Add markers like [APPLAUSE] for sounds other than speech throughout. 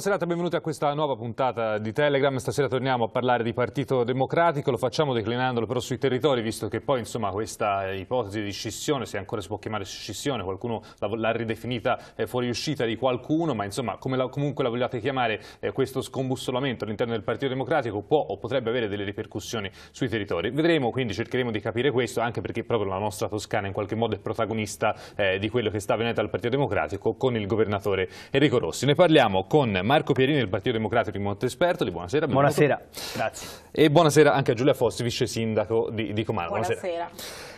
Buona serata, benvenuti a questa nuova puntata di Telegram. Stasera torniamo a parlare di Partito Democratico, lo facciamo declinandolo però sui territori, visto che poi insomma questa ipotesi di scissione, se ancora si può chiamare scissione, qualcuno l'ha ridefinita eh, fuoriuscita di qualcuno, ma insomma come la, comunque la vogliate chiamare, eh, questo scombussolamento all'interno del Partito Democratico può o potrebbe avere delle ripercussioni sui territori. Vedremo, quindi cercheremo di capire questo, anche perché proprio la nostra Toscana in qualche modo è protagonista eh, di quello che sta avvenendo al Partito Democratico con il governatore Enrico Rossi. Ne parliamo con Marco Pierini del Partito Democratico di Montespertoli. Buonasera. Buonasera, grazie. E buonasera anche a Giulia Fossi, vice sindaco di, di Comano. Buonasera. Buonasera.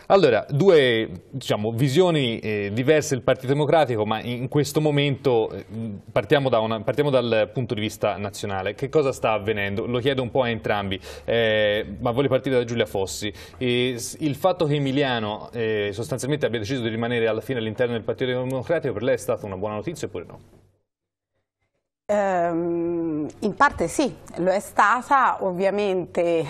Allora, due diciamo, visioni eh, diverse del Partito Democratico, ma in questo momento eh, partiamo, da una, partiamo, dal punto di vista nazionale. Che cosa sta avvenendo? Lo chiedo un po' a entrambi, eh, ma voglio partire da Giulia Fossi. il fatto che Emiliano eh, sostanzialmente abbia deciso di rimanere alla fine all'interno del Partito Democratico per lei è stata una buona notizia oppure no? Ehm, in parte sì, lo è stata, ovviamente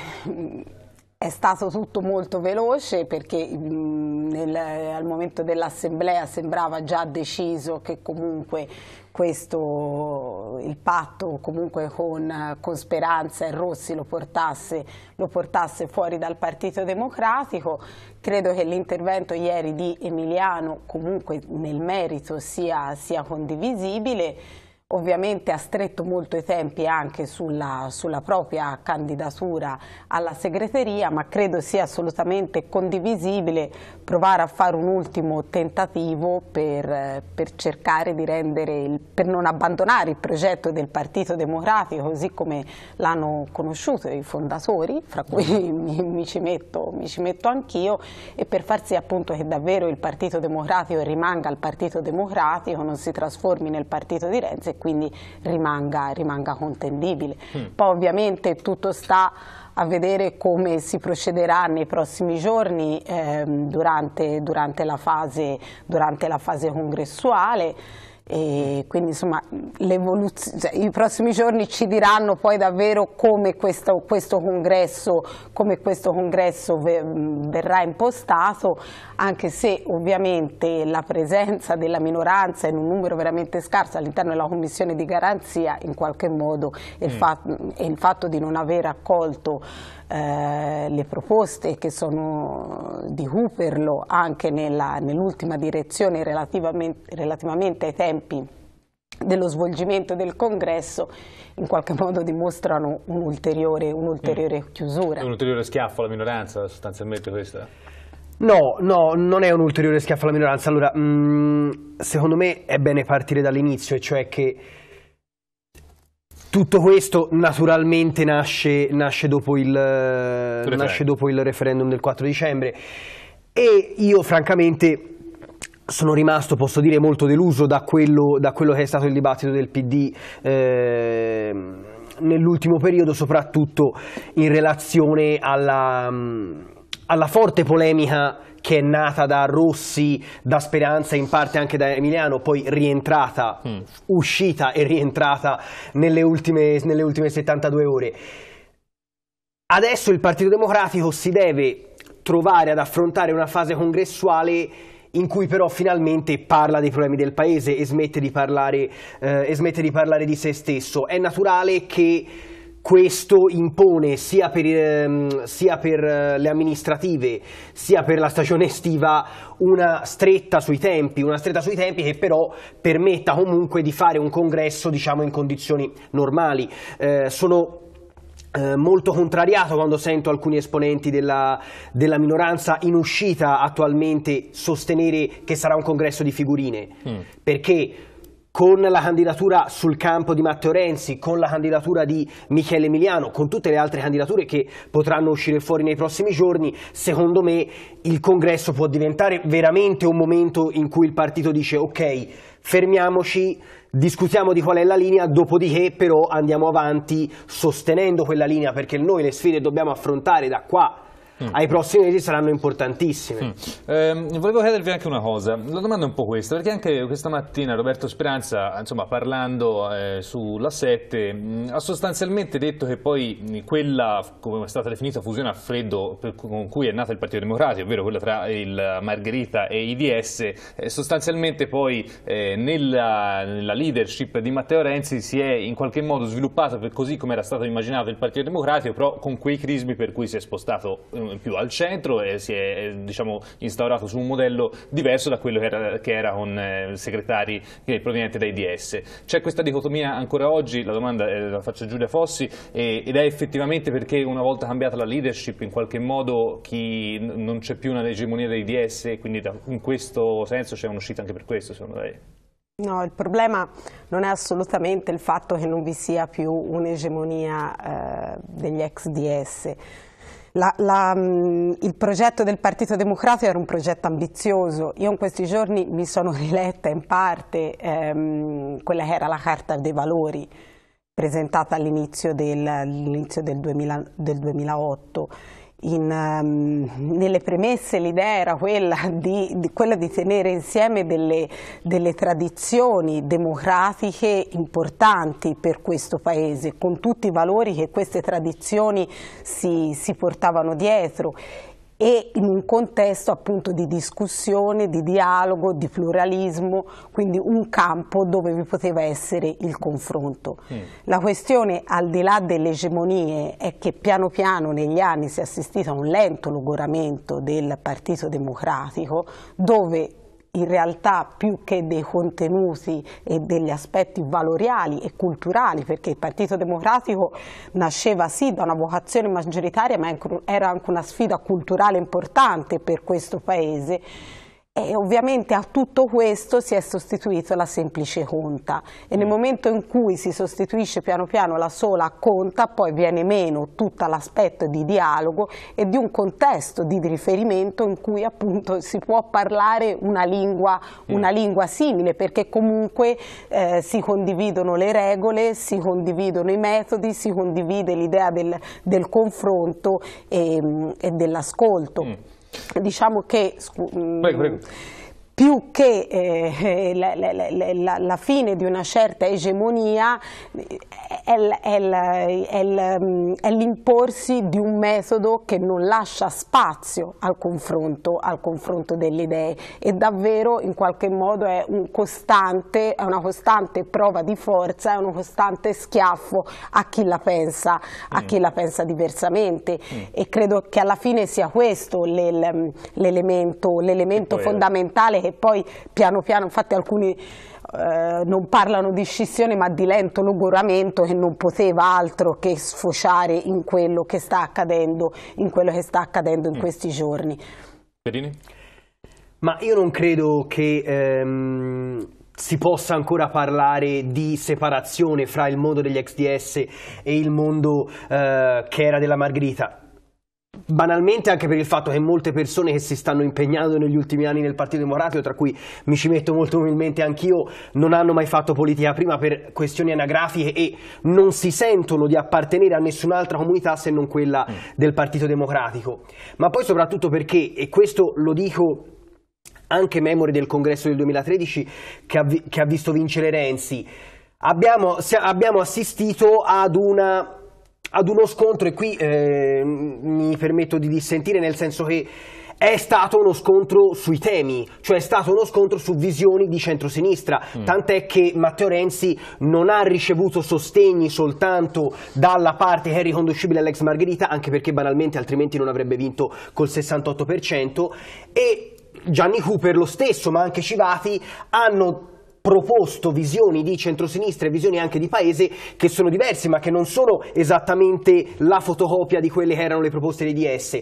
è stato tutto molto veloce perché nel, al momento dell'assemblea sembrava già deciso che comunque questo, il patto comunque con, con, Speranza e Rossi lo portasse, lo portasse fuori dal Partito Democratico. Credo che l'intervento ieri di Emiliano comunque nel merito sia, sia condivisibile ovviamente ha stretto molto i tempi anche sulla, sulla, propria candidatura alla segreteria, ma credo sia assolutamente condivisibile provare a fare un ultimo tentativo per, per cercare di rendere, il, per non abbandonare il progetto del Partito Democratico così come l'hanno conosciuto i fondatori, fra cui [LAUGHS] mi, mi ci metto, metto anch'io, e per far sì appunto che davvero il Partito Democratico rimanga il Partito Democratico, non si trasformi nel partito di Renzi quindi rimanga, rimanga contendibile. Mm. Poi ovviamente tutto sta a vedere come si procederà nei prossimi giorni ehm, durante, durante, la fase, durante la fase congressuale e quindi insomma cioè, i prossimi giorni ci diranno poi davvero come questo, questo, congresso, come questo congresso verrà impostato anche se ovviamente la presenza della minoranza in un numero veramente scarso all'interno della commissione di garanzia in qualche modo e il, mm. fatto, il fatto di non aver accolto eh, le proposte che sono di Huperlo anche nell'ultima nell direzione relativamente, relativamente ai tempi dello svolgimento del congresso in qualche modo dimostrano un'ulteriore un mm. chiusura. Un ulteriore schiaffo alla minoranza sostanzialmente questa? No, no, non è un ulteriore schiaffo alla minoranza. Allora, mh, mm, secondo me è bene partire dall'inizio, e cioè che tutto questo naturalmente nasce, nasce, dopo il, nasce, dopo il, referendum del 4 dicembre. E io francamente sono rimasto, posso dire, molto deluso da quello, da quello che è stato il dibattito del PD eh, nell'ultimo periodo, soprattutto in relazione alla, alla forte polemica che è nata da Rossi, da Speranza, in parte anche da Emiliano, poi rientrata, mm. uscita e rientrata nelle ultime, nelle ultime 72 ore. Adesso il Partito Democratico si deve trovare ad affrontare una fase congressuale in cui però finalmente parla dei problemi del paese e smette di parlare, eh, e smette di, parlare di se stesso. È naturale che questo impone sia per, ehm, sia per, eh, le amministrative sia per la stagione estiva una stretta sui tempi, una stretta sui tempi che però permetta comunque di fare un congresso diciamo, in condizioni normali. Eh, sono eh, molto contrariato quando sento alcuni esponenti della, della, minoranza in uscita attualmente sostenere che sarà un congresso di figurine, mm. perché con la candidatura sul campo di Matteo Renzi, con la candidatura di Michele Emiliano, con tutte le altre candidature che potranno uscire fuori nei prossimi giorni, secondo me il congresso può diventare veramente un momento in cui il partito dice ok, fermiamoci, discutiamo di qual è la linea, dopodiché però andiamo avanti sostenendo quella linea perché noi le sfide dobbiamo affrontare da qua mm. ai prossimi mesi saranno importantissime. Mm. Eh, volevo chiedervi anche una cosa, la domanda è un po' questa, perché anche questa mattina Roberto Speranza, insomma, parlando eh, sulla 7, mh, ha sostanzialmente detto che poi quella, come è stata definita, fusione a freddo per, con cui è nato il Partito Democratico, ovvero quella tra il Margherita e IDS, eh, sostanzialmente poi eh, nella, nella, leadership di Matteo Renzi si è in qualche modo sviluppata per così come era stato immaginato il Partito Democratico, però con quei crismi per cui si è spostato eh, più al centro e si è eh, diciamo, instaurato su un modello diverso da quello che era, che era con eh, segretari provenienti da IDS. C'è questa dicotomia ancora oggi, la domanda eh, la faccio a Giulia Fossi, ed è effettivamente perché una volta cambiata la leadership in qualche modo chi, non c'è più un'egemonia dell'IDS e quindi da, in questo senso c'è un'uscita anche per questo secondo lei? No, il problema non è assolutamente il fatto che non vi sia più un'egemonia eh, degli ex DS. La, la, mm, il progetto del Partito Democratico era un progetto ambizioso, io in questi giorni mi sono [LAUGHS] riletta in parte ehm, quella che era la Carta dei Valori presentata all'inizio del, del, 2000, del 2008 in, um, nelle premesse l'idea era quella di, di, quella di, tenere insieme delle, delle, tradizioni democratiche importanti per questo Paese, con tutti i valori che queste tradizioni si, si portavano dietro e in un contesto appunto di discussione, di dialogo, di pluralismo, quindi un campo dove vi poteva essere il confronto. Mm. La questione al di là delle egemonie è che piano piano negli anni si è assistito a un lento logoramento del Partito Democratico dove in realtà più che dei contenuti e degli aspetti valoriali e culturali, perché il Partito Democratico nasceva sì da una vocazione maggioritaria, ma era anche una sfida culturale importante per questo Paese, e ovviamente a tutto questo si è sostituito la semplice conta e nel mm. momento in cui si sostituisce piano piano la sola conta poi viene meno tutto l'aspetto di dialogo e di un contesto di riferimento in cui appunto si può parlare una lingua, mm. una lingua simile perché comunque eh, si condividono le regole, si condividono i metodi, si condivide l'idea del, del, confronto e, e dell'ascolto. Mm. Diciamo che... Prego, prego più che eh, la, la, la, la, fine di una certa egemonia è l'imporsi di un metodo che non lascia spazio al confronto, al confronto, delle idee e davvero in qualche modo è, un costante, è una costante prova di forza, è un costante schiaffo a chi la pensa, a mm. chi la pensa diversamente mm. e credo che alla fine sia questo l'elemento fondamentale che poi piano piano, infatti alcuni eh, non parlano di scissione ma di lento logoramento che non poteva altro che sfociare in quello che sta accadendo in, che sta accadendo in mm. questi giorni. Perini? Ma io non credo che ehm, si possa ancora parlare di separazione fra il mondo degli XDS e il mondo eh, che era della Margherita banalmente anche per il fatto che molte persone che si stanno impegnando negli ultimi anni nel Partito Democratico, tra cui mi ci metto molto umilmente anch'io, non hanno mai fatto politica prima per questioni anagrafiche e non si sentono di appartenere a nessun'altra comunità se non quella mm. del Partito Democratico. Ma poi soprattutto perché, e questo lo dico anche memore del congresso del 2013 che ha, che ha visto vincere Renzi, abbiamo, abbiamo assistito ad una ad uno scontro e qui eh, mi permetto di dissentire nel senso che è stato uno scontro sui temi, cioè è stato uno scontro su visioni di centrosinistra, mm. tant'è che Matteo Renzi non ha ricevuto sostegni soltanto dalla parte che è riconducibile all'ex Margherita, anche perché banalmente altrimenti non avrebbe vinto col 68%, e Gianni Cooper lo stesso, ma anche Civati, hanno proposto visioni di centrosinistra e visioni anche di paese che sono diverse ma che non sono esattamente la fotocopia di quelle che erano le proposte di DS.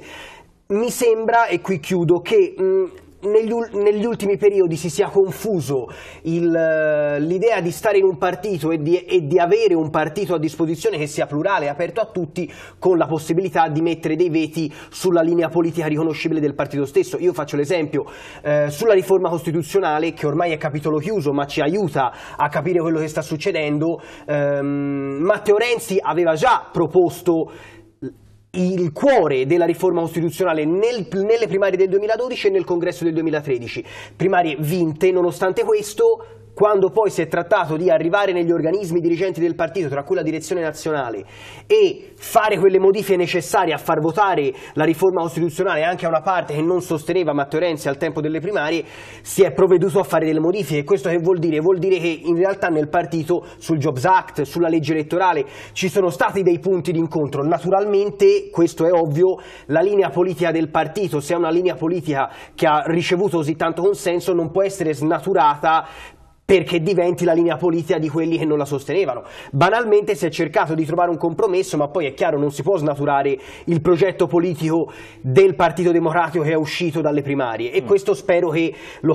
Mi sembra, e qui chiudo, che mh, negli, negli, ultimi periodi si sia confuso l'idea di stare in un partito e di, e di, avere un partito a disposizione che sia plurale aperto a tutti con la possibilità di mettere dei veti sulla linea politica riconoscibile del partito stesso. Io faccio l'esempio eh, sulla riforma costituzionale che ormai è capitolo chiuso ma ci aiuta a capire quello che sta succedendo. Ehm, Matteo Renzi aveva già proposto il cuore della riforma costituzionale nel, nelle primarie del 2012 e nel congresso del 2013. Primarie vinte, nonostante questo quando poi si è trattato di arrivare negli organismi dirigenti del partito, tra cui la direzione nazionale, e fare quelle modifiche necessarie a far votare la riforma costituzionale anche a una parte che non sosteneva Matteo Renzi al tempo delle primarie, si è provveduto a fare delle modifiche. Questo che vuol dire? Vuol dire che in realtà nel partito, sul Jobs Act, sulla legge elettorale, ci sono stati dei punti di incontro. Naturalmente, questo è ovvio, la linea politica del partito, se è una linea politica che ha ricevuto così tanto consenso, non può essere snaturata perché diventi la linea politica di quelli che non la sostenevano. Banalmente si è cercato di trovare un compromesso, ma poi è chiaro non si può snaturare il progetto politico del Partito Democratico che è uscito dalle primarie e mm. questo spero che lo,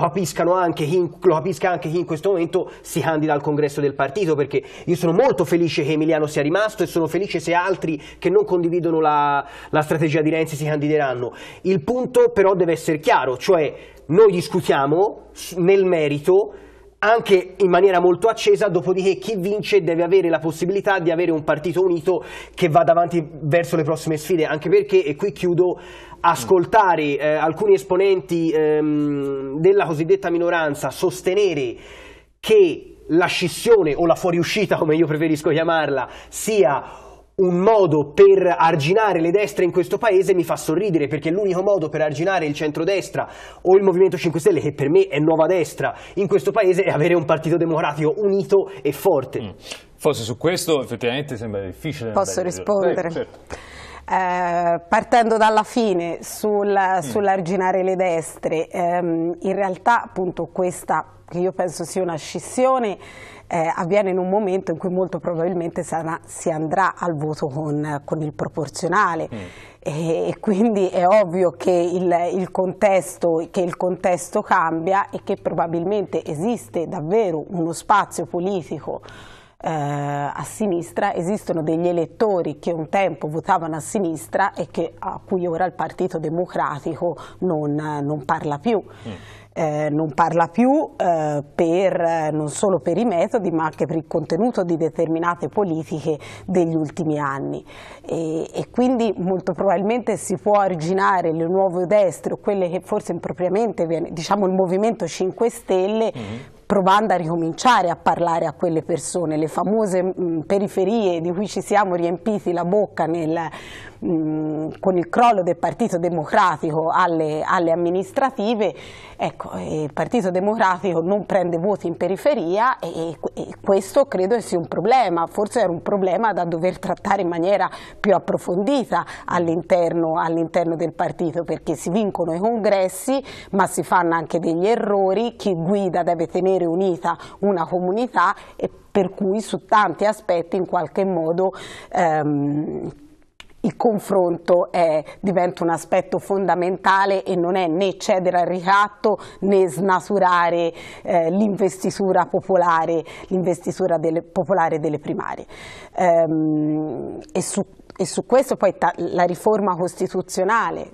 anche chi, lo capisca anche chi in questo momento si candida al congresso del partito, perché io sono molto felice che Emiliano sia rimasto e sono felice se altri che non condividono la, la strategia di Renzi si candideranno. Il punto però deve essere chiaro, cioè noi discutiamo nel merito anche in maniera molto accesa, dopodiché chi vince deve avere la possibilità di avere un partito unito che vada avanti verso le prossime sfide, anche perché, e qui chiudo, ascoltare eh, alcuni esponenti ehm, della cosiddetta minoranza sostenere che la scissione o la fuoriuscita, come io preferisco chiamarla, sia un modo per arginare le destre in questo paese mi fa sorridere perché l'unico modo per arginare il centrodestra o il Movimento 5 Stelle, che per me è nuova destra in questo paese, è avere un partito democratico unito e forte. Mm. Forse su questo effettivamente sembra difficile. Posso rispondere? certo. eh, partendo dalla fine sul, mm. sull'arginare le destre, ehm, in realtà appunto questa che io penso sia una scissione eh, avviene in un momento in cui molto probabilmente sarà, si andrà al voto con, con il proporzionale. Mm. E, e, quindi è ovvio che il, il, contesto, che il contesto cambia e che probabilmente esiste davvero uno spazio politico eh, a sinistra, esistono degli elettori che un tempo votavano a sinistra e che, a cui ora il Partito Democratico non, non parla più. Mm eh, non parla più eh, per, non solo per i metodi ma anche per il contenuto di determinate politiche degli ultimi anni. E, e quindi molto probabilmente si può originare le nuove destre o quelle che forse impropriamente viene, diciamo il Movimento 5 Stelle mm -hmm provando a ricominciare a parlare a quelle persone, le famose mh, periferie di cui ci siamo riempiti la bocca nel, mh, con il crollo del Partito Democratico alle, alle amministrative, ecco, il Partito Democratico non prende voti in periferia e, e questo credo sia un problema, forse era un problema da dover trattare in maniera più approfondita all'interno all del partito perché si vincono i congressi ma si fanno anche degli errori, chi guida deve tenere unita una comunità e per cui su tanti aspetti in qualche modo ehm, il confronto è, diventa un aspetto fondamentale e non è né cedere al ricatto né snaturare eh, l'investitura popolare, delle, popolare delle primarie. Ehm, e su e su questo poi la riforma costituzionale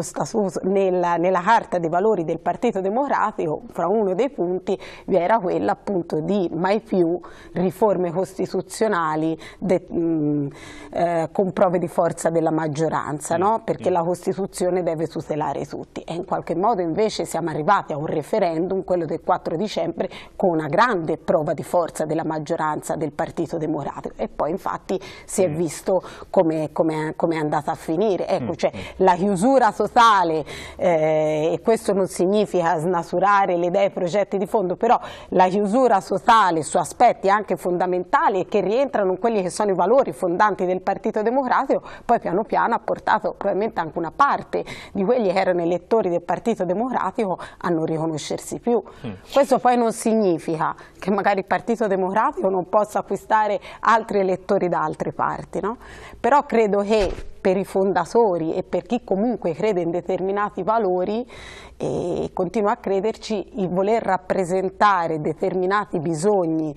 statuto, nella, nella, Carta dei Valori del Partito Democratico, fra uno dei punti vi era quella appunto di mai più riforme costituzionali de, mh, eh, con prove di forza della maggioranza, no? perché la Costituzione deve tutelare tutti. E in qualche modo invece siamo arrivati a un referendum, quello del 4 dicembre, con una grande prova di forza della maggioranza del Partito Democratico. E poi infatti si è visto come, come, come è andata a finire. Ecco, mm. cioè, la chiusura totale, eh, e questo non significa snaturare le idee e i progetti di fondo, però la chiusura totale su aspetti anche fondamentali e che rientrano in quelli che sono i valori fondanti del Partito Democratico, poi piano piano ha portato probabilmente anche una parte di quelli che erano elettori del Partito Democratico a non riconoscersi più. Mm. Questo poi non significa che magari il Partito Democratico non possa acquistare altri elettori da altre parti, no? Però credo che per i fondatori e per chi comunque crede in determinati valori e continua a crederci, il voler rappresentare determinati bisogni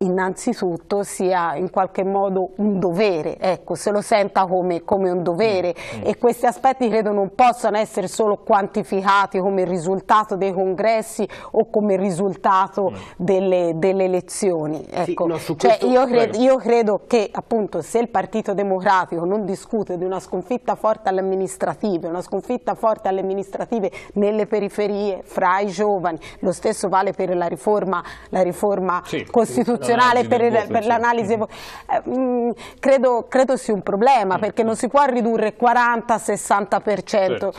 innanzitutto sia in qualche modo un dovere, ecco, se lo senta come, come un dovere mm, e questi aspetti credo non possano essere solo quantificati come risultato dei congressi o come risultato mm. delle, delle, elezioni. Ecco. Sì, no, cioè, io, credo, io, credo, che appunto se il Partito Democratico non discute di una sconfitta forte alle amministrative, una sconfitta forte alle amministrative nelle periferie, fra i giovani, lo stesso vale per la riforma, la riforma sì, costituzionale nazionale per, per l'analisi, eh, mm, credo, credo, sia un problema mm. perché non si può ridurre 40-60%, certo.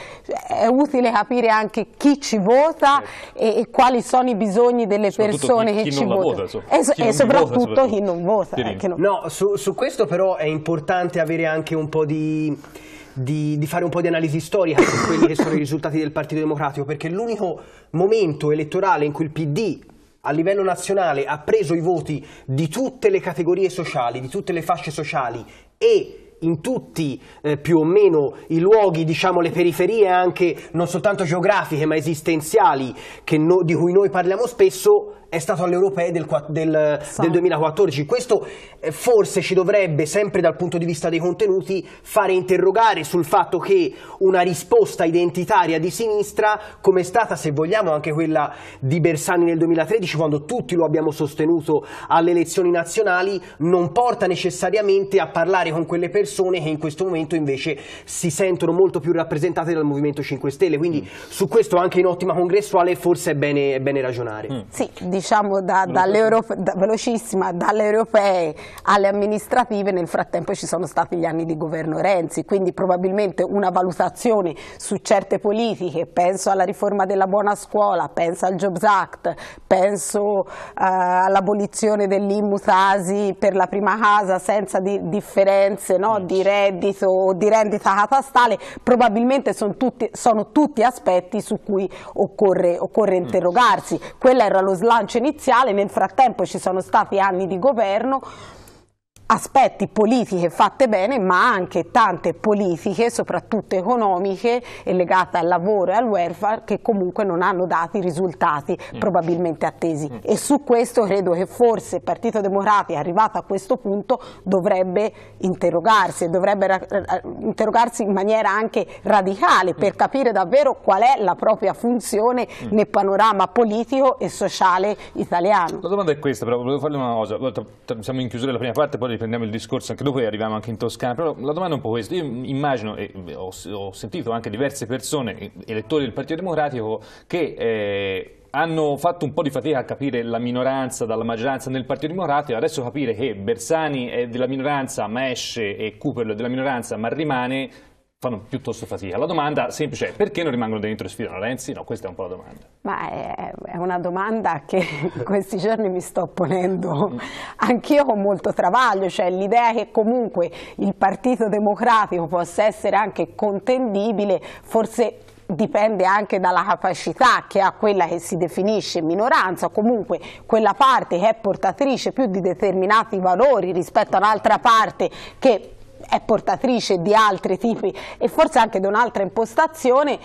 è utile capire anche chi ci vota certo. e, e, quali sono i bisogni delle persone chi, che chi ci votano vota, e, chi e soprattutto, vota, chi non vota. Eh, non... No, su, su questo però è importante avere anche un po' di... Di, di, fare un po' di analisi storica su quelli che sono i risultati del Partito Democratico, perché l'unico momento elettorale in cui il PD a livello nazionale ha preso i voti di tutte le categorie sociali, di tutte le fasce sociali e in tutti eh, più o meno i luoghi, diciamo le periferie anche non soltanto geografiche ma esistenziali no, di cui noi parliamo spesso, è stato alle europee del, del, del 2014. Questo eh, forse ci dovrebbe, sempre dal punto di vista dei contenuti, fare interrogare sul fatto che una risposta identitaria di sinistra, come è stata, se vogliamo, anche quella di Bersani nel 2013, quando tutti lo abbiamo sostenuto alle elezioni nazionali, non porta necessariamente a parlare con quelle persone che in questo momento invece si sentono molto più rappresentate dal Movimento 5 Stelle. Quindi mm. su questo anche in ottima congressuale forse è bene, è bene ragionare. Mm. Sì, diciamo da, dalle da, velocissima, dalle europee alle amministrative, nel frattempo ci sono stati gli anni di governo Renzi, quindi probabilmente una valutazione su certe politiche, penso alla riforma della buona scuola, penso al Jobs Act, penso uh, all'abolizione dell'imutasi per la prima casa senza di, differenze no, di reddito o di rendita catastale, probabilmente sono tutti, sono tutti aspetti su cui occorre, occorre interrogarsi. Quello era lo slancio bilancio iniziale, nel frattempo ci sono stati anni di governo aspetti politiche fatte bene ma anche tante politiche soprattutto economiche e legate al lavoro e al welfare che comunque non hanno dato i risultati mm. probabilmente attesi mm. e su questo credo che forse il Partito Democratico arrivato a questo punto dovrebbe interrogarsi e dovrebbe interrogarsi in maniera anche radicale per mm. capire davvero qual è la propria funzione nel panorama politico e sociale italiano. La domanda è questa però volevo farle una cosa, siamo in chiusura della prima parte poi riprendiamo il discorso anche dopo e arriviamo anche in Toscana, però la domanda è un po' questa, io immagino e ho, ho sentito anche diverse persone, elettori del Partito Democratico, che eh, hanno fatto un po' di fatica a capire la minoranza dalla maggioranza nel Partito Democratico, adesso capire che Bersani è della minoranza ma esce e Cooper è della minoranza ma rimane fanno piuttosto fatica. La domanda semplice è perché non rimangono dentro e sfidano Renzi? No, questa è un po' la domanda. Ma è, è una domanda che in questi giorni mi sto ponendo anch'io con molto travaglio, cioè l'idea che comunque il Partito Democratico possa essere anche contendibile, forse dipende anche dalla capacità che ha quella che si definisce minoranza, comunque quella parte che è portatrice più di determinati valori rispetto a un'altra parte che è portatrice di altri tipi e forse anche di un'altra impostazione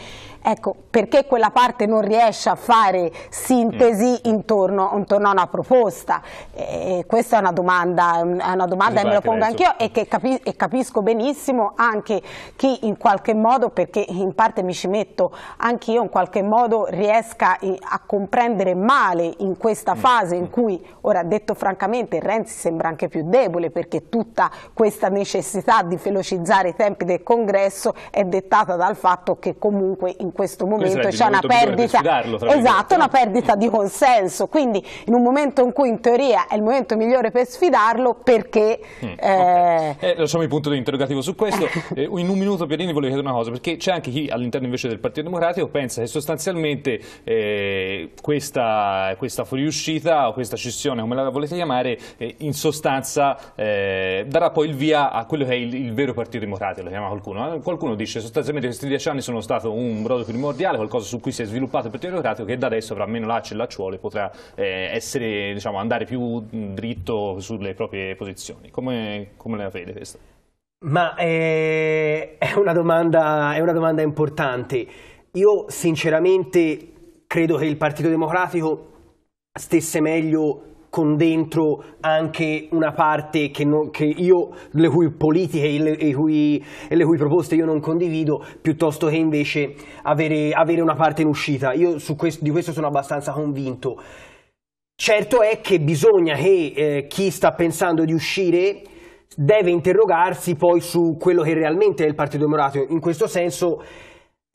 Ecco, perché quella parte non riesce a fare sintesi mm. intorno, intorno a una proposta? E questa è una domanda, è una domanda che me lo pongo anch'io e che capi, e capisco benissimo anche chi in qualche modo, perché in parte mi ci metto anch'io, in qualche modo riesca a comprendere male in questa mm. fase in cui, ora detto francamente, Renzi sembra anche più debole perché tutta questa necessità di velocizzare i tempi del congresso è dettata dal fatto che comunque in questo momento c'è una perdita, esatto, una perdita di consenso, quindi in un momento in cui in teoria è il momento migliore per sfidarlo perché... Mm, eh... Okay. eh, lasciamo il punto di interrogativo su questo, [LAUGHS] eh, in un minuto Pierini volevo chiedere una cosa, perché c'è anche chi all'interno invece del Partito Democratico pensa che sostanzialmente eh, questa, questa, fuoriuscita o questa scissione, come la volete chiamare, eh, in sostanza eh, darà poi il via a quello che è il, il vero Partito Democratico, lo chiama qualcuno. Qualcuno dice sostanzialmente questi dieci anni sono stato un brodo primordiale, qualcosa su cui si è sviluppato il Partito Democratico che da adesso avrà meno lacci e lacciuole potrà eh, essere, diciamo, andare più dritto sulle proprie posizioni. Come, come la vede questa? Ma è, è, una domanda, è una domanda importante. Io sinceramente credo che il Partito Democratico stesse meglio con dentro anche una parte che, non, che io, le cui politiche e le, e, cui, le, cui, proposte io non condivido, piuttosto che invece avere, avere una parte in uscita. Io questo, di questo sono abbastanza convinto. Certo è che bisogna che eh, chi sta pensando di uscire deve interrogarsi poi su quello che realmente è il Partito Democratico. In questo senso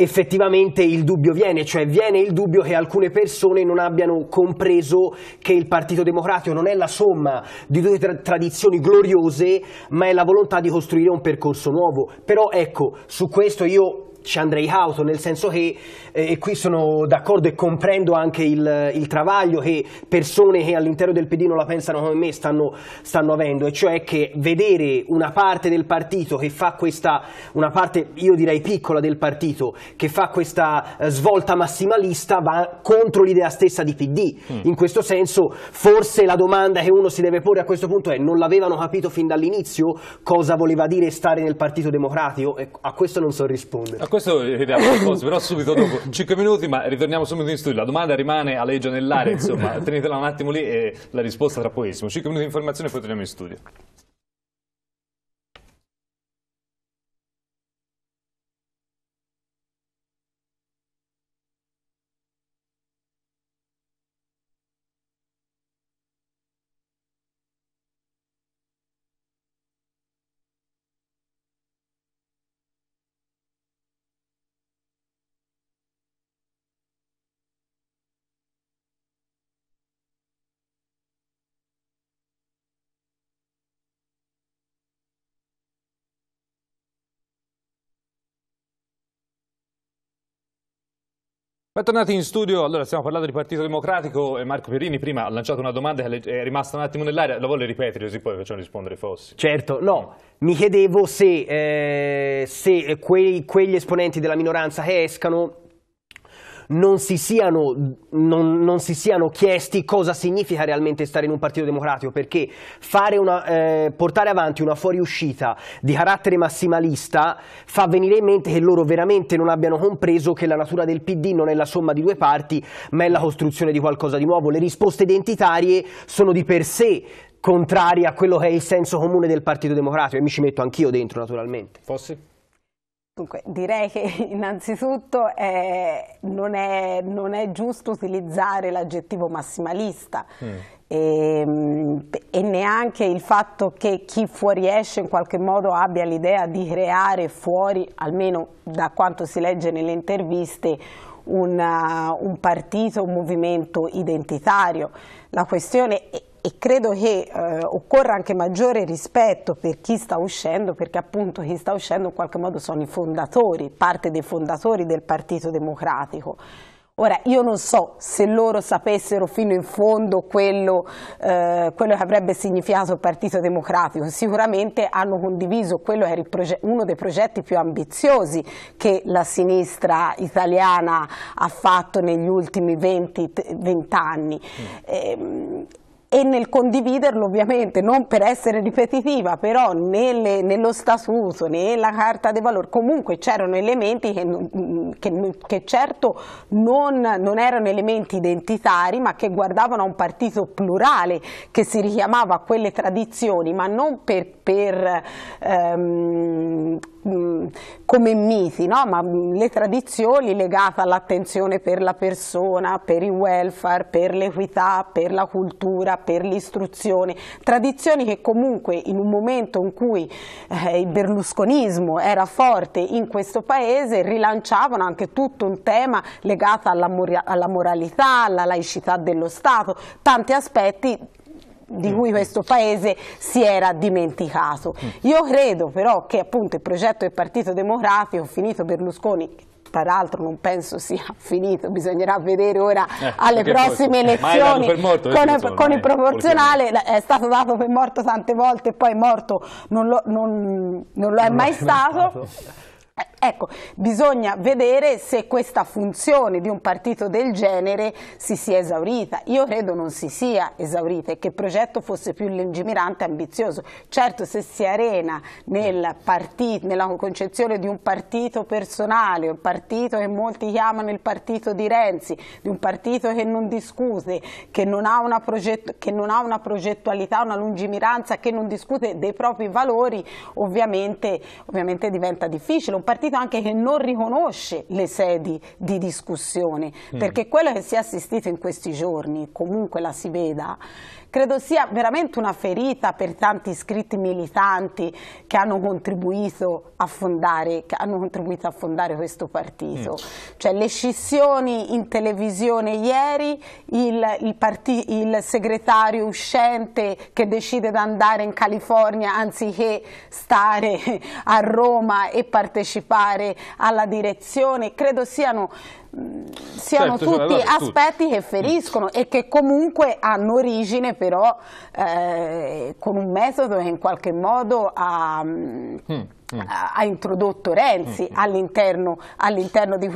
effettivamente il dubbio viene, cioè viene il dubbio che alcune persone non abbiano compreso che il Partito Democratico non è la somma di due tra tradizioni gloriose, ma è la volontà di costruire un percorso nuovo. Però ecco, su questo io ci andrei cauto, nel senso che, eh, e qui sono d'accordo e comprendo anche il, il, travaglio che persone che all'interno del PD non la pensano come me stanno, stanno, avendo, e cioè che vedere una parte del partito che fa questa, una parte io direi piccola del partito, che fa questa eh, svolta massimalista va contro l'idea stessa di PD. Mm. In questo senso forse la domanda che uno si deve porre a questo punto è non l'avevano capito fin dall'inizio cosa voleva dire stare nel Partito Democratico? E a questo non so rispondere questo vediamo qualcosa, però subito dopo 5 minuti, ma ritorniamo subito in studio. La domanda rimane aleggia nell'aria, insomma, tenetela un attimo lì e la risposta tra pochissimo. 5 minuti di informazione e poi torniamo in studio. Bentornati in studio, allora stiamo parlando di Partito Democratico e Marco Perini prima ha lanciato una domanda che è rimasta un attimo nell'aria, la vuole ripetere così poi facciamo rispondere Fossi. Certo, no, mi chiedevo se, eh, se quei, quegli esponenti della minoranza che escano non si, siano, non, non si siano chiesti cosa significa realmente stare in un partito democratico, perché una, eh, portare avanti una fuoriuscita di carattere massimalista fa venire in mente che loro veramente non abbiano compreso che la natura del PD non è la somma di due parti, ma è la costruzione di qualcosa di nuovo. Le risposte identitarie sono di per sé contrarie a quello che è il senso comune del Partito Democratico e mi ci metto anch'io dentro naturalmente. Fossi? Dunque, direi che [LAUGHS] innanzitutto eh, non, è, non, è, giusto utilizzare l'aggettivo massimalista mm. e, ehm, e, neanche il fatto che chi fuoriesce in qualche modo abbia l'idea di creare fuori, almeno da quanto si legge nelle interviste, una, un partito, un movimento identitario. La questione è e credo che eh, occorra anche maggiore rispetto per chi sta uscendo, perché appunto chi sta uscendo in qualche modo sono i fondatori, parte dei fondatori del Partito Democratico. Ora, io non so se loro sapessero fino in fondo quello, eh, quello che avrebbe significato il Partito Democratico, sicuramente hanno condiviso quello che era uno dei progetti più ambiziosi che la sinistra italiana ha fatto negli ultimi 20, 20 anni. Mm. Eh, e nel condividerlo ovviamente non per essere ripetitiva però nelle, nello statuto, nella carta dei valori comunque c'erano elementi che, che, che certo non, non, erano elementi identitari ma che guardavano a un partito plurale che si richiamava a quelle tradizioni ma non per, per ehm, come miti, no? ma le tradizioni legate all'attenzione per la persona, per il welfare, per l'equità, per la cultura, per l'istruzione, tradizioni che comunque in un momento in cui eh, il berlusconismo era forte in questo paese rilanciavano anche tutto un tema legato alla, alla moralità, alla laicità dello Stato, tanti aspetti di cui questo Paese si era dimenticato. Io credo però che appunto il progetto del Partito Democratico, finito Berlusconi, tra l'altro non penso sia [LAUGHS] finito, bisognerà vedere ora eh, alle prossime elezioni morto, con, il, con il proporzionale, è stato dato per morto tante volte e poi morto non lo, non, non lo è mai stato. Ecco, bisogna vedere se questa funzione di un partito del genere si sia esaurita. Io credo non si sia esaurita e che il progetto fosse più lungimirante e ambizioso. Certo, se si arena nel partito, nella concezione di un partito personale, un partito che molti chiamano il partito di Renzi, di un partito che non discute, che non ha una, che non ha una progettualità, una lungimiranza, che non discute dei propri valori, ovviamente, ovviamente diventa difficile. Un partito anche che non riconosce le sedi di discussione, mm. perché quello che si è assistito in questi giorni, comunque la si veda, credo sia veramente una ferita per tanti iscritti militanti che hanno contribuito a fondare, contribuito a fondare questo partito. Mm. Cioè le scissioni in televisione ieri, il, il, il, segretario uscente che decide di andare in California anziché stare a Roma e partecipare alla direzione, credo siano siano certo, tutti allora, aspetti tutti. che feriscono e che comunque hanno origine però eh, con un metodo che in qualche modo ha, mm. Mm. ha introdotto Renzi mm. all'interno all di,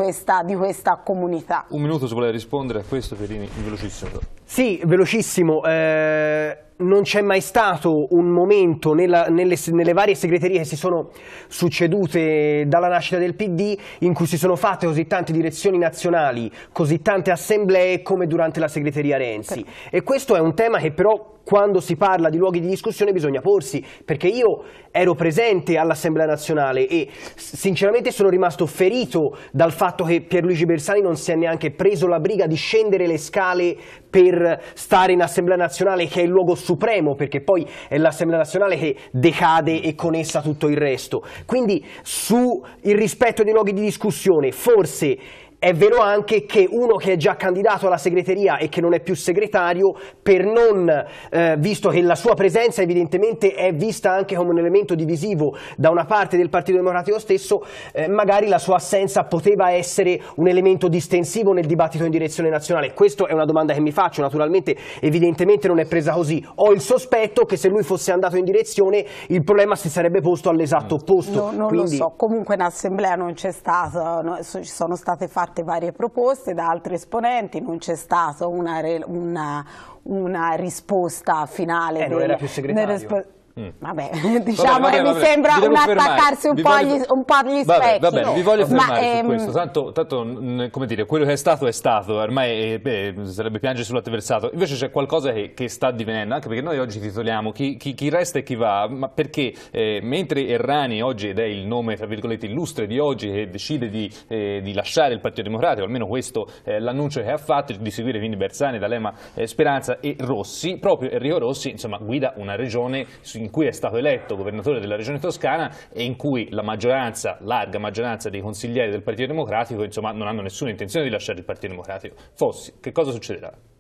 di, questa, comunità. Un minuto se vuole rispondere a questo Perini, velocissimo. Sì, velocissimo. Eh non c'è mai stato un momento nella, nelle, nelle, varie segreterie che si sono succedute dalla nascita del PD in cui si sono fatte così tante direzioni nazionali, così tante assemblee come durante la segreteria Renzi. E questo è un tema che però quando si parla di luoghi di discussione bisogna porsi, perché io ero presente all'Assemblea nazionale e sinceramente sono rimasto ferito dal fatto che Pierluigi Bersani non si è neanche preso la briga di scendere le scale per stare in Assemblea nazionale che è il luogo supremo, perché poi è l'Assemblea nazionale che decade e con essa tutto il resto. Quindi sul rispetto dei luoghi di discussione forse è vero anche che uno che è già candidato alla segreteria e che non è più segretario, per non, eh, visto che la sua presenza evidentemente è vista anche come un elemento divisivo da una parte del Partito Democratico stesso, eh, magari la sua assenza poteva essere un elemento distensivo nel dibattito in direzione nazionale. Questa è una domanda che mi faccio, naturalmente evidentemente non è presa così. Ho il sospetto che se lui fosse andato in direzione il problema si sarebbe posto all'esatto opposto. No, non Quindi... lo so, comunque in assemblea non c'è stato, no, ci sono state fatte fatte varie proposte da altri esponenti, non c'è stata una, una, una risposta finale. Eh, del, non era più segretario. Mm. [LAUGHS] Vabbè, diciamo vabbè, vabbè, che mi sembra un attaccarsi un, po agli, un po' agli specchi. Va bene, vi voglio fermare Ma, ehm... questo. Tanto, tanto, come dire, quello che è stato è stato, ormai beh, sarebbe piangere sull'attraversato. Invece c'è qualcosa che, che, sta divenendo, anche perché noi oggi titoliamo chi, chi, chi resta e chi va, ma perché eh, mentre Errani oggi, ed è il nome, tra virgolette, illustre di oggi, che decide di, eh, di lasciare il Partito Democratico, almeno questo è l'annuncio che ha fatto, di seguire quindi Bersani, D'Alema, eh, Speranza e Rossi, proprio Enrico Rossi, insomma, guida una regione su in cui è stato eletto governatore della regione toscana e in cui la maggioranza, larga maggioranza dei consiglieri del Partito Democratico insomma, non hanno nessuna intenzione di lasciare il Partito Democratico. Fossi, che cosa succederà?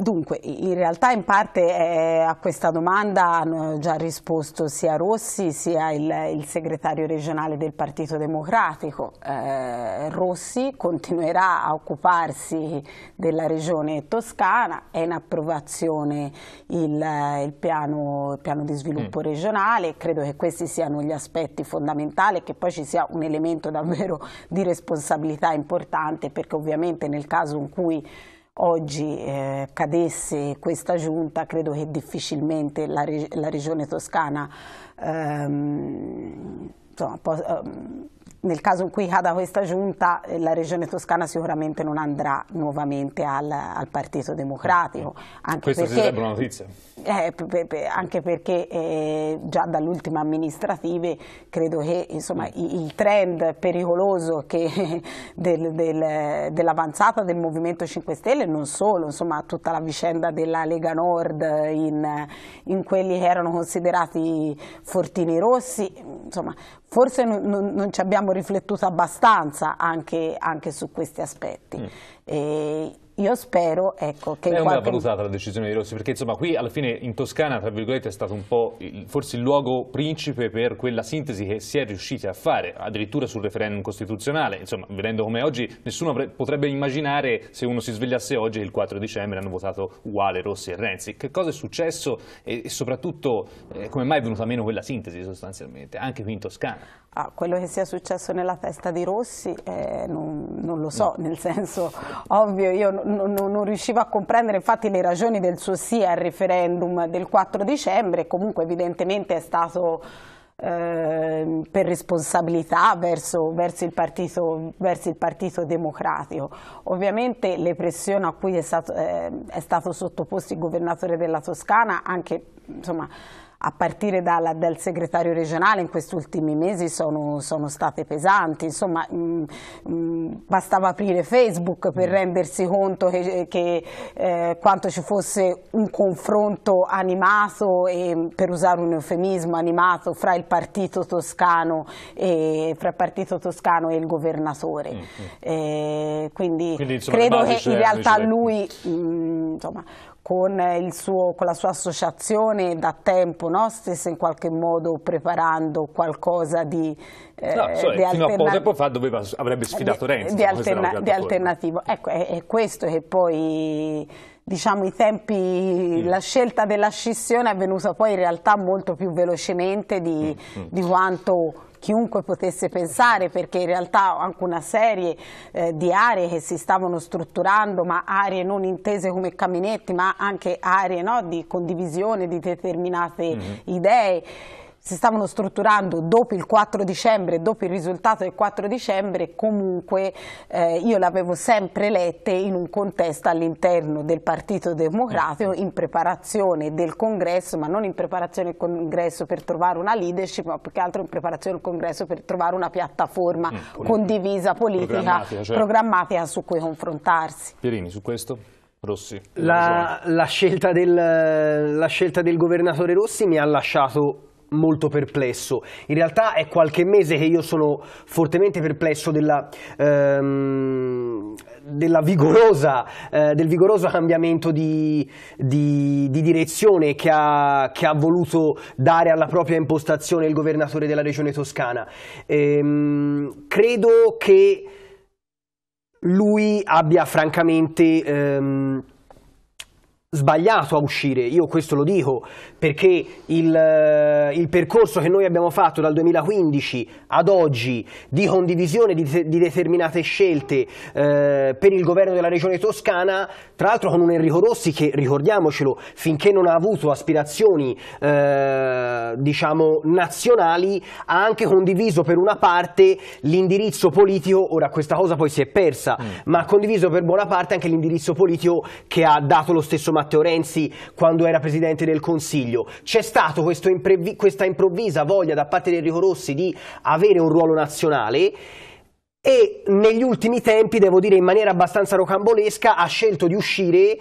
Dunque, in realtà in parte eh, a questa domanda hanno già risposto sia Rossi sia il, il segretario regionale del Partito Democratico. Eh, Rossi continuerà a occuparsi della regione toscana, è in approvazione il, il, piano, il piano, di sviluppo mm. regionale, credo che questi siano gli aspetti fondamentali e che poi ci sia un elemento davvero di responsabilità importante perché ovviamente nel caso in cui oggi eh, cadesse questa giunta, credo che difficilmente la, la regione toscana ehm, insomma, ehm, nel caso in cui cada questa giunta eh, la regione toscana sicuramente non andrà nuovamente al, al Partito Democratico. Anche Questa perché, sarebbe una notizia. Eh, anche perché eh, già dall'ultime amministrative credo che insomma, il trend pericoloso [LAUGHS] del, del, dell'avanzata del Movimento 5 Stelle, non solo, insomma, tutta la vicenda della Lega Nord in, in quelli che erano considerati fortini rossi, insomma, forse non, non, ci abbiamo riflettuto abbastanza anche, anche su questi aspetti. Mm. Io spero ecco, che... È come qualche... valutata la decisione di Rossi? Perché insomma qui alla fine in Toscana, tra virgolette, è stato un po' il, forse il luogo principe per quella sintesi che si è riusciti a fare, addirittura sul referendum costituzionale. Insomma, vedendo come oggi, nessuno potrebbe immaginare se uno si svegliasse oggi che il 4 dicembre hanno votato uguale Rossi e Renzi. Che cosa è successo e, e soprattutto eh, come mai è venuta meno quella sintesi sostanzialmente, anche qui in Toscana? Ah, quello che sia successo nella testa di Rossi eh, non, non, lo so, no. nel senso ovvio io non, non, riuscivo a comprendere infatti le ragioni del suo sì al referendum del 4 dicembre, comunque evidentemente è stato eh, per responsabilità verso, verso, il partito, verso, il partito, Democratico. Ovviamente le pressioni a cui è stato, eh, è stato sottoposto il governatore della Toscana anche insomma, a partire dal, dal segretario regionale in questi ultimi mesi sono, sono state pesanti, insomma mh, mm, mh, mm, bastava aprire Facebook per mm. rendersi conto che, che eh, quanto ci fosse un confronto animato e per usare un eufemismo animato fra il partito toscano e, fra il partito toscano e il governatore. Mm -hmm. eh, quindi, quindi insomma, credo che in realtà lui mh, insomma, con, suo, con, la sua associazione da tempo no? stesse in qualche modo preparando qualcosa di, eh, no, so, di fino a poco tempo fa doveva, avrebbe sfidato di, Renzi di, alterna di alternativo ecco è, è, questo che poi diciamo i tempi mm. la scelta della scissione è avvenuta poi in realtà molto più velocemente di, mm. mm. di quanto chiunque potesse pensare perché in realtà anche una serie eh, di aree che si stavano strutturando ma aree non intese come caminetti ma anche aree no, di condivisione di determinate mm -hmm. idee si stavano strutturando dopo il 4 dicembre, dopo il risultato del 4 dicembre, comunque eh, io le avevo sempre lette in un contesto all'interno del Partito Democratico in preparazione del congresso, ma non in preparazione del congresso per trovare una leadership, ma più che altro in preparazione del congresso per trovare una piattaforma mm, condivisa, politica, programmatica, cioè. programmatica su cui confrontarsi. Pierini, su questo? Rossi. La, la, scelta del, la, scelta del, governatore Rossi mi ha lasciato molto perplesso. In realtà è qualche mese che io sono fortemente perplesso della, ehm, della vigorosa, eh, del vigoroso cambiamento di, di, di direzione che ha, che ha, voluto dare alla propria impostazione il governatore della regione toscana. Ehm, credo che lui abbia francamente... Ehm, sbagliato a uscire, io questo lo dico perché il, eh, il, percorso che noi abbiamo fatto dal 2015 ad oggi di condivisione di, di determinate scelte eh, per il governo della regione toscana, tra l'altro con un Enrico Rossi che, ricordiamocelo, finché non ha avuto aspirazioni eh, diciamo nazionali, ha anche condiviso per una parte l'indirizzo politico, ora questa cosa poi si è persa, mm. ma ha condiviso per buona parte anche l'indirizzo politico che ha dato lo stesso Matteo Renzi quando era Presidente del Consiglio. C'è stata questa improvvisa voglia da parte di Enrico Rossi di avere un ruolo nazionale e negli ultimi tempi, devo dire in maniera abbastanza rocambolesca, ha scelto di uscire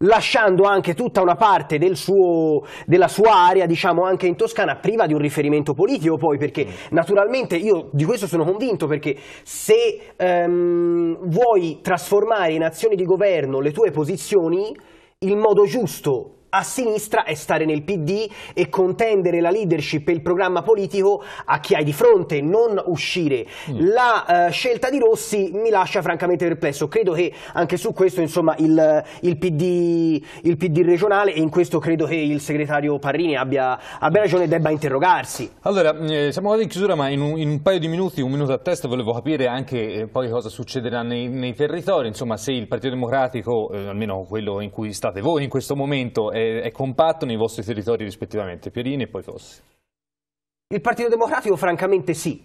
lasciando anche tutta una parte del suo, della sua area, diciamo anche in Toscana, priva di un riferimento politico poi, perché naturalmente io di questo sono convinto, perché se ehm, vuoi trasformare in azioni di governo le tue posizioni, il modo giusto a sinistra è stare nel PD e contendere la leadership e il programma politico a chi hai di fronte, non uscire. Mm. La uh, scelta di Rossi mi lascia francamente perplesso, credo che anche su questo insomma, il, il, PD, il, PD, regionale e in questo credo che il segretario Parrini abbia, abbia ragione e debba interrogarsi. Allora, eh, siamo quasi in chiusura ma in un, in un, paio di minuti, un minuto a testa, volevo capire anche eh, poi cosa succederà nei, nei, territori, insomma se il Partito Democratico, eh, almeno quello in cui state voi in questo momento, è, è compatto nei vostri territori rispettivamente, Pierini e poi Fossi? Il Partito Democratico francamente sì,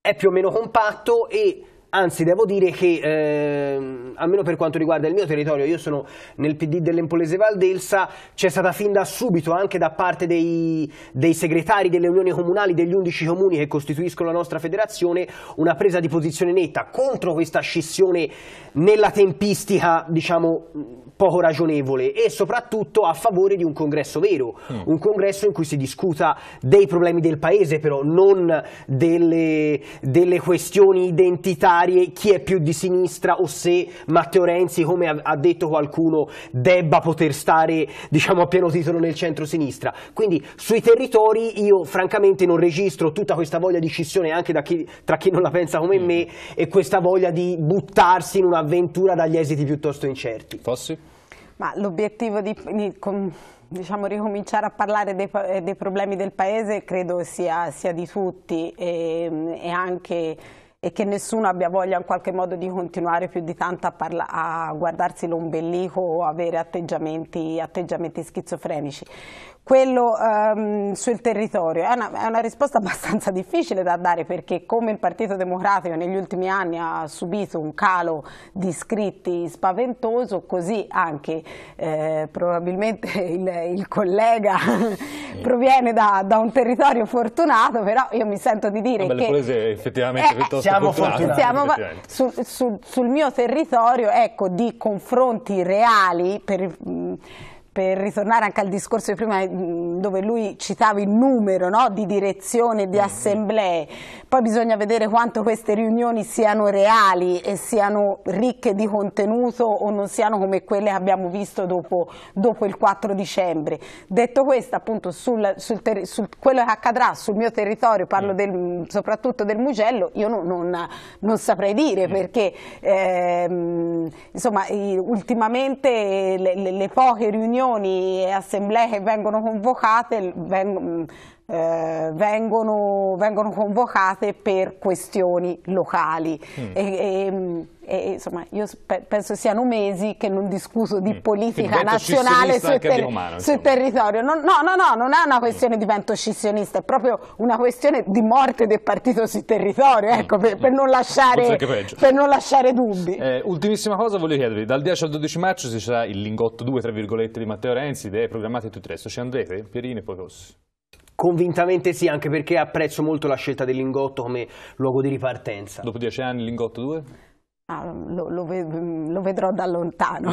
è più o meno compatto e anzi devo dire che eh, almeno per quanto riguarda il mio territorio, io sono nel PD dell'Empolese Valdelsa, c'è stata fin da subito anche da parte dei, dei, segretari delle unioni comunali degli 11 comuni che costituiscono la nostra federazione una presa di posizione netta contro questa scissione nella tempistica diciamo poco ragionevole e soprattutto a favore di un congresso vero, mm. un congresso in cui si discuta dei problemi del paese però, non delle, delle, questioni identitarie, chi è più di sinistra o se Matteo Renzi, come ha, ha detto qualcuno, debba poter stare diciamo, a pieno titolo nel centro-sinistra. Quindi sui territori io francamente non registro tutta questa voglia di scissione anche chi, tra chi non la pensa come mm. me e questa voglia di buttarsi in un'avventura dagli esiti piuttosto incerti. Fossi? Ma l'obiettivo di, di con, diciamo, ricominciare a parlare dei, dei, problemi del Paese credo sia, sia di tutti e, e, anche, e, che nessuno abbia voglia in qualche modo di continuare più di tanto a, parla, a guardarsi l'ombelico o avere atteggiamenti, atteggiamenti schizofrenici. Quello um, sul territorio è una, è una, risposta [LAUGHS] abbastanza difficile da dare perché come il Partito Democratico negli ultimi anni ha subito un calo di iscritti spaventoso, così anche eh, probabilmente [LAUGHS] il, il collega proviene da, da, un territorio fortunato, però io mi sento di dire Vabbè, che... effettivamente eh, piuttosto siamo fortunati. Siamo, effettivamente. Sul, sul, sul, mio territorio ecco, di confronti reali per... Mh, per ritornare anche al discorso di prima mm, dove lui citava il numero no, di direzione di mm. assemblee, poi bisogna vedere quanto queste riunioni siano reali e siano ricche di contenuto o non siano come quelle che abbiamo visto dopo, dopo il 4 dicembre. Detto questo, appunto sul, sul su quello che accadrà sul mio territorio, parlo mm. del, soprattutto del Mugello, io non, non, non saprei dire perché ehm, insomma, ultimamente le, le, le poche riunioni riunioni e assemblee che vengono convocate vengono, eh, vengono, vengono, convocate per questioni locali. Mm. E, e, e, insomma, io penso siano mesi che non discuto di mm. politica nazionale sul, ter umano, sul territorio. No, no, no, no, non è una questione mm. di vento scissionista, è proprio una questione di morte del partito sul territorio, ecco, mm. per, per, non lasciare, per, non lasciare, dubbi. Eh, ultimissima cosa voglio chiedervi, dal 10 al 12 maggio ci sarà il lingotto 2, tra virgolette, di Matteo Renzi, idee programmate e tutto il resto. Ci andrete? Pierini e poi Rossi. Convintamente sì, anche perché apprezzo molto la scelta del Lingotto come luogo di ripartenza. Dopo dieci anni Lingotto 2? Ah, lo, lo, lo, vedrò da lontano.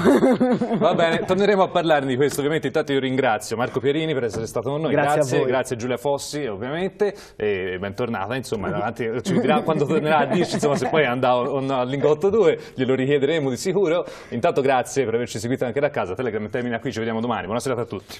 Va bene, [LAUGHS] torneremo a parlarne di questo. Ovviamente intanto io ringrazio Marco Pierini per essere stato con noi. Grazie, grazie, grazie Giulia Fossi ovviamente e bentornata. Insomma, davanti, ci dirà quando tornerà a dirci insomma, se poi andrà o no al Lingotto 2, glielo richiederemo di sicuro. Intanto grazie per averci seguito anche da casa. Telegram termina qui, ci vediamo domani. Buona serata a tutti.